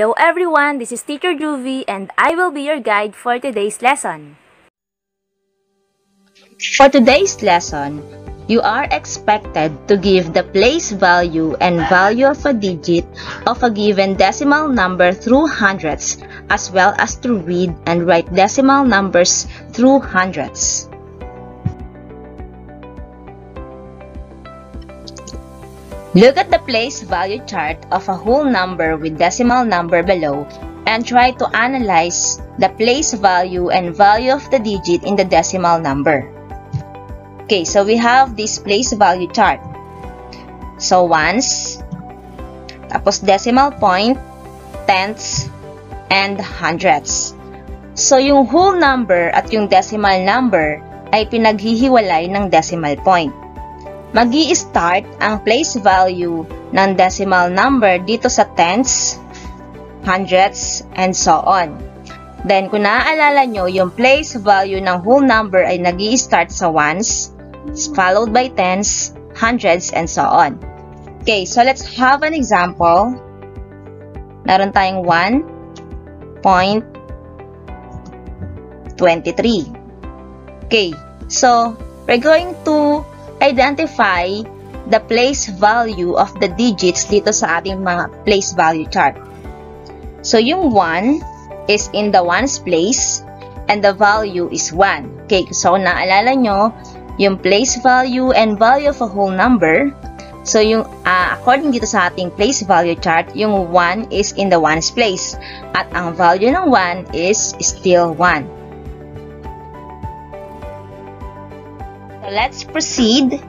Hello everyone, this is Teacher Juvie and I will be your guide for today's lesson. For today's lesson, you are expected to give the place value and value of a digit of a given decimal number through hundreds, as well as to read and write decimal numbers through hundreds. Look at the place value chart of a whole number with decimal number below and try to analyze the place value and value of the digit in the decimal number. Okay, so we have this place value chart. So, ones, tapos decimal point, tenths, and hundreds. So, yung whole number at yung decimal number ay pinaghihiwalay ng decimal point mag start ang place value ng decimal number dito sa tenths, hundreds, and so on. Then, kung naaalala nyo, yung place value ng whole number ay nag start sa ones, followed by tens, hundreds, and so on. Okay, so let's have an example. Meron tayong 1.23. Okay, so we're going to identify the place value of the digits dito sa ating mga place value chart. So, yung 1 is in the ones place and the value is 1. Okay, so naalala nyo, yung place value and value of a whole number, so yung uh, according dito sa ating place value chart, yung 1 is in the ones place at ang value ng 1 is still 1. Let's proceed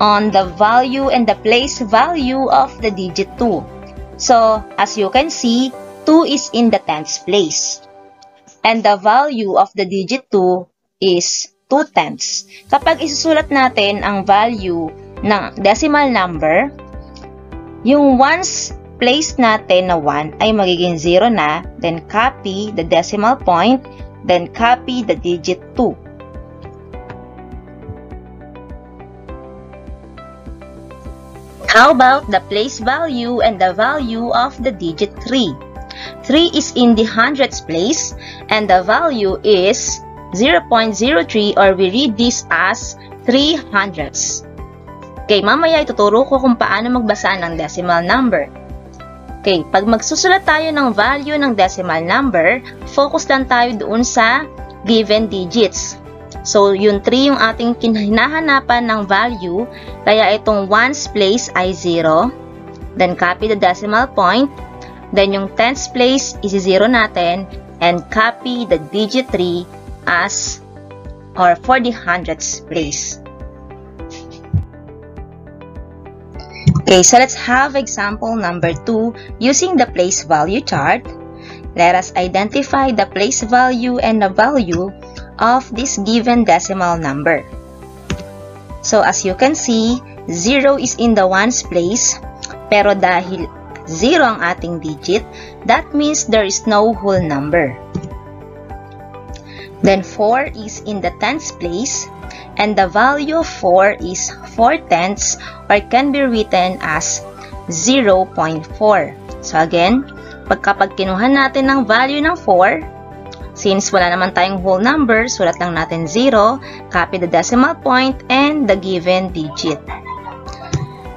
on the value and the place value of the digit 2. So, as you can see, 2 is in the tens place. And the value of the digit 2 is 2 tenths. Kapag isusulat natin ang value ng decimal number, yung ones place natin na 1 ay magiging 0 na, then copy the decimal point, then copy the digit 2. How about the place value and the value of the digit 3? 3 is in the hundreds place and the value is 0.03 or we read this as 3 hundredths. Okay, mamaya ituturo ko kung paano magbasa ng decimal number. Okay, pag magsusulat tayo ng value ng decimal number, focus lang tayo doon sa given digits. So, yung 3 yung ating hinahanapan ng value, kaya itong ones place ay 0. Then, copy the decimal point. Then, yung tens place is 0 natin. And copy the digit 3 as or for the hundreds place. Okay, so let's have example number 2 using the place value chart. Let us identify the place value and the value of this given decimal number. So as you can see, 0 is in the ones place, pero dahil 0 ang ating digit, that means there is no whole number. Then 4 is in the tens place, and the value of 4 is 4 tenths or can be written as 0.4. So again, pagkapag kinuha natin ng value ng 4, Since wala naman tayong whole number, sulat lang natin 0, copy the decimal point and the given digit.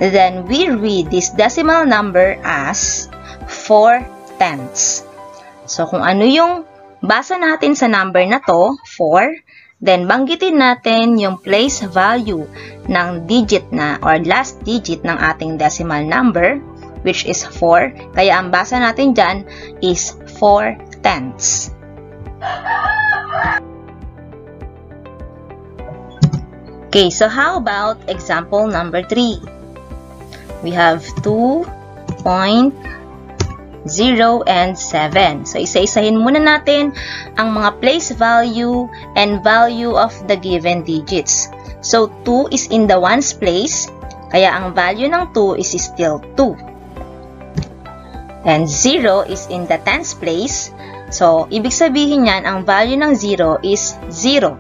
Then we read this decimal number as 4 tenths. So kung ano yung basa natin sa number na to, 4, then banggitin natin yung place value ng digit na or last digit ng ating decimal number, which is 4. Kaya ang basa natin dyan is 4 tenths. Okay, so how about example number 3? We have 2.0 and 7. So, isa-isahin muna natin ang mga place value and value of the given digits. So, 2 is in the ones place, kaya ang value ng 2 is still 2. And 0 is in the tens place, So, ibig sabihin yan, ang value ng 0 is 0.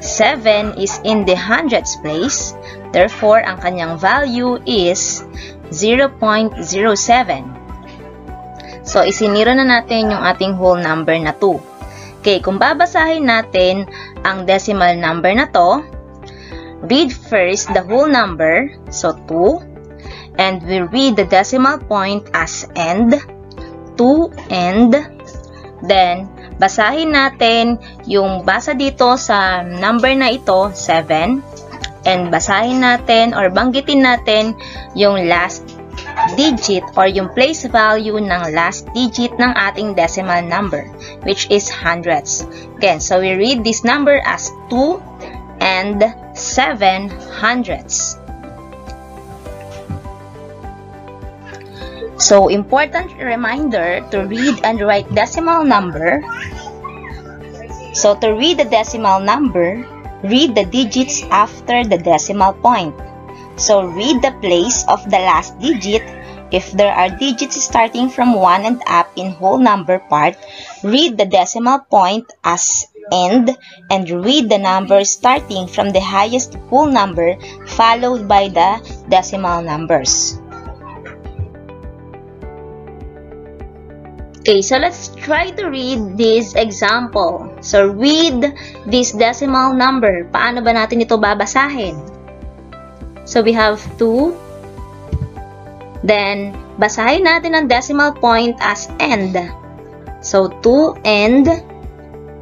7 is in the hundreds place. Therefore, ang kanyang value is 0.07. So, isiniro na natin yung ating whole number na 2. Okay, kung babasahin natin ang decimal number na to, read first the whole number, so 2, and we read the decimal point as end, 2 end, then basahin natin yung basa dito sa number na ito, 7, and basahin natin or banggitin natin yung last digit or yung place value ng last digit ng ating decimal number, which is hundreds. Again, so we read this number as 2 and 7 hundredths. So, important reminder to read and write decimal number. So, to read the decimal number, read the digits after the decimal point. So, read the place of the last digit. If there are digits starting from 1 and up in whole number part, read the decimal point as end and read the number starting from the highest whole number followed by the decimal numbers. Okay, so let's try to read this example. So, read this decimal number. Paano ba natin ito babasahin? So, we have 2. Then, basahin natin ang decimal point as end. So, 2 end.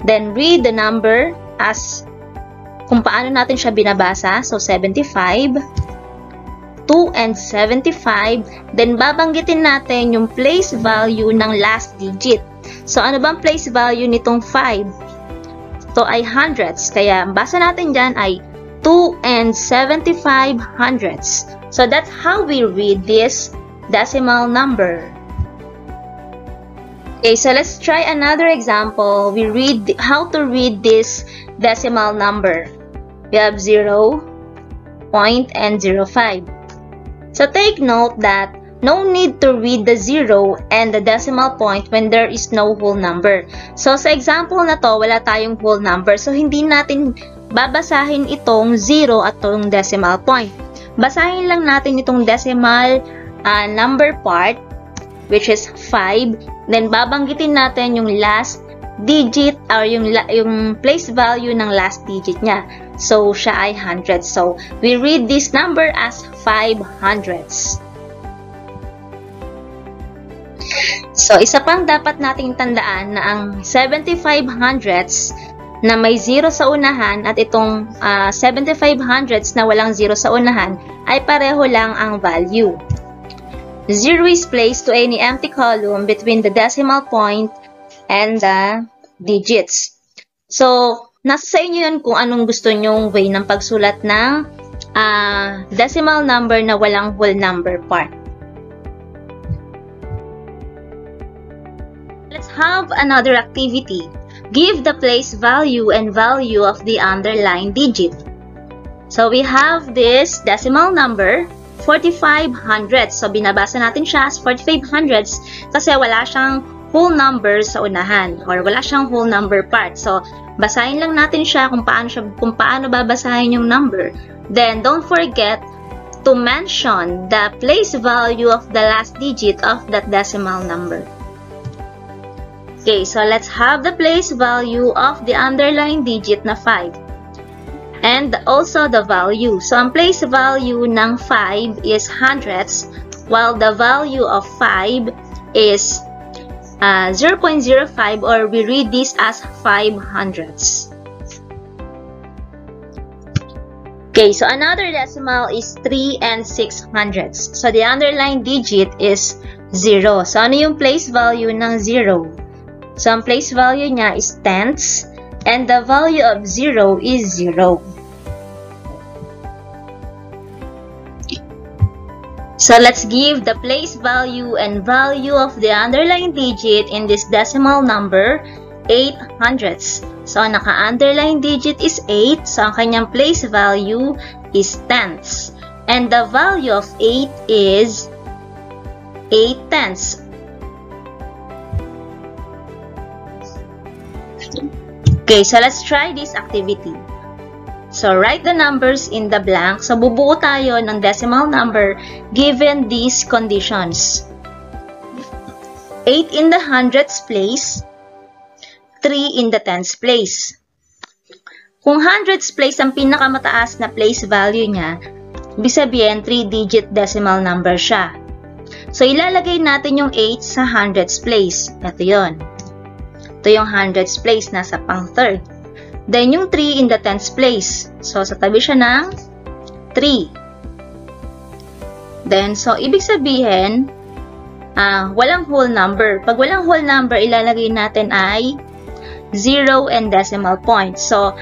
Then, read the number as kung paano natin siya binabasa. So, 75. 2 and 75, then babanggitin natin yung place value ng last digit. So, ano bang place value nitong 5? Ito ay hundreds, kaya basa natin dyan ay 2 and 75 hundredths. So, that's how we read this decimal number. Okay, so let's try another example. We read how to read this decimal number. We have 0, point, and 05. So take note that no need to read the zero and the decimal point when there is no whole number. So sa example na to, wala tayong whole number. So hindi natin babasahin itong zero at itong decimal point. Basahin lang natin itong decimal uh, number part which is 5. Then babanggitin natin yung last digit or yung, yung place value ng last digit niya. So, siya ay 100. So, we read this number as 5 hundredths. So, isa pang dapat nating tandaan na ang 75 hundredths na may 0 sa unahan at itong uh, 75 hundredths na walang 0 sa unahan ay pareho lang ang value. 0 is placed to any empty column between the decimal point and the digits. So, nasa sa inyo yan kung anong gusto nyong way ng pagsulat ng uh, decimal number na walang whole number part. Let's have another activity. Give the place value and value of the underlying digit. So we have this decimal number, 45 hundredths. So binabasa natin siya as 45 hundredths kasi wala siyang whole number sa unahan or wala siyang whole number part. So basahin lang natin siya kung paano siya kung paano babasahin yung number. Then don't forget to mention the place value of the last digit of that decimal number. Okay, so let's have the place value of the underlying digit na 5. And also the value. So, ang place value ng 5 is hundredths, while the value of 5 is uh, 0.05 or we read this as 5 hundredths. Okay, so another decimal is 3 and 6 hundredths. So the underlying digit is 0. So ano yung place value ng 0? So ang place value niya is tenths and the value of 0 is 0. So let's give the place value and value of the underlying digit in this decimal number 8 hundredths. So naka-underlying digit is 8, so ang kanyang place value is tenths. And the value of 8 is 8 tenths. Okay, so let's try this activity. So, write the numbers in the blank. So, bubuo tayo ng decimal number given these conditions. 8 in the hundredths place, 3 in the tens place. Kung hundredths place ang pinakamataas na place value niya, ibig sabihin 3-digit decimal number siya. So, ilalagay natin yung 8 sa hundredths place. Ito yon. Ito yung hundredths place, nasa pang third. Then, yung 3 in the tens place. So, sa tabi siya ng 3. Then, so, ibig sabihin, uh, walang whole number. Pag walang whole number, ilalagay natin ay 0 and decimal point. So,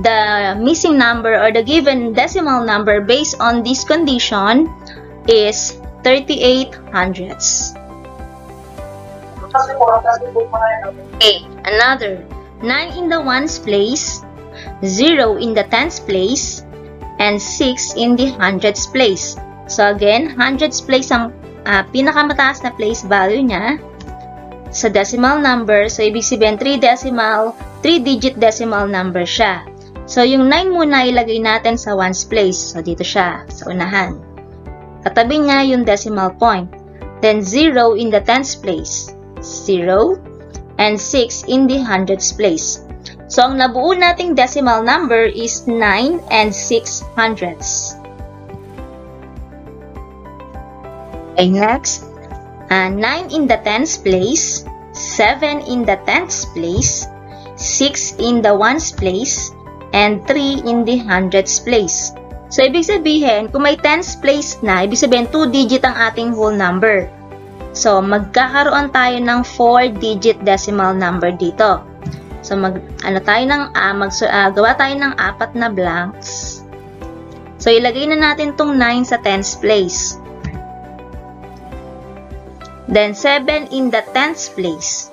the missing number or the given decimal number based on this condition is 38 hundredths. Okay, another. 9 in the ones place, 0 in the tens place, and 6 in the hundreds place. So again, hundreds place ang uh, pinakamataas na place value niya sa decimal number. So ibig sabihin 3 decimal, 3 digit decimal number siya. So yung 9 muna ilagay natin sa ones place. So dito siya, sa unahan. Katabi niya yung decimal point. Then 0 in the tens place. 0 and 6 in the hundreds place. So, ang nabuo nating decimal number is 9 and 6 hundredths. Okay, next. Uh, 9 in the tens place, 7 in the tenths place, 6 in the ones place, and 3 in the hundreds place. So, ibig sabihin, kung may tens place na, ibig sabihin 2 digit ang ating whole number. So, magkakaroon tayo ng 4-digit decimal number dito. So, mag, ano tayo ng, uh, mag, uh, gawa tayo ng apat na blanks. So, ilagay na natin tong 9 sa tens place. Then, 7 in the tens place.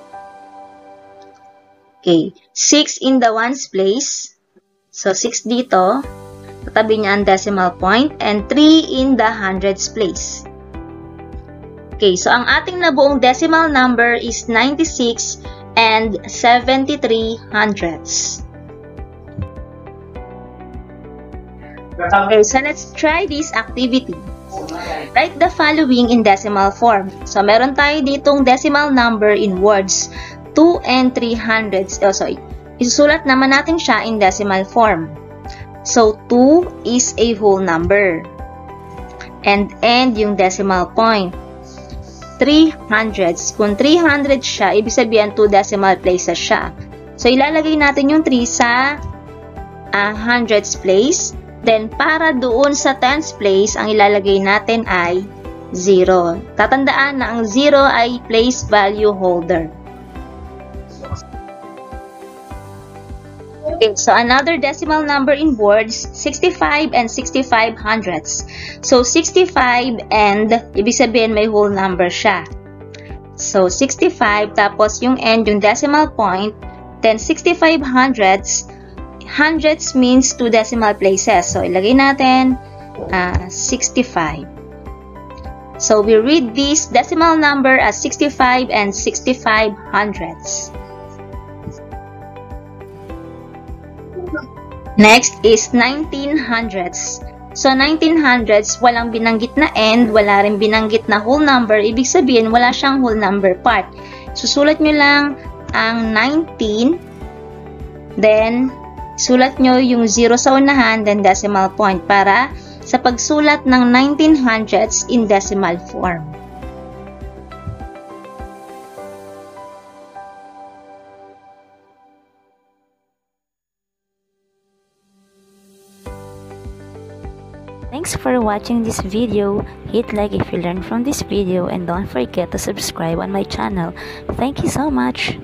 Okay. 6 in the ones place. So, 6 dito. Katabi niya ang decimal point. And 3 in the hundreds place. Okay, so ang ating nabuong decimal number is 96 and 73 hundredths. Okay, so let's try this activity. Write the following in decimal form. So, meron tayo ditong decimal number in words. 2 and 3 hundredths. Oh, sorry. Isusulat naman natin siya in decimal form. So, 2 is a whole number. And end yung decimal point. 300s. Kung 300 siya, ibig sabihin 2 decimal places siya. So, ilalagay natin yung 3 sa uh, hundreds place. Then, para doon sa tens place, ang ilalagay natin ay 0. Tatandaan na ang 0 ay place value holder. Okay, so another decimal number in words, 65 and 65 hundredths. So, 65 and, ibig sabihin may whole number siya. So, 65, tapos yung end, yung decimal point, then 65 hundredths, hundredths means two decimal places. So, ilagay natin uh, 65. So, we read this decimal number as 65 and 65 hundredths. Next is 1900s. So, 1900s, walang binanggit na end, wala rin binanggit na whole number. Ibig sabihin, wala siyang whole number part. Susulat nyo lang ang 19, then, sulat nyo yung 0 sa unahan, then decimal point para sa pagsulat ng 1900s in decimal form. Thanks for watching this video. Hit like if you learned from this video and don't forget to subscribe on my channel. Thank you so much.